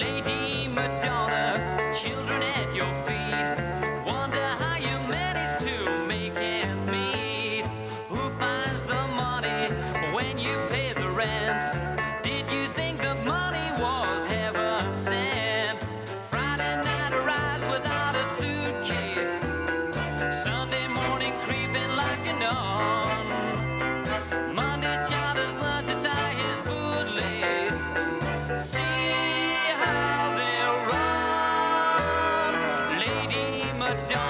Lady Madonna, children at your feet. Wonder how you manage to make ends meet. Who finds the money when you pay the rent? don't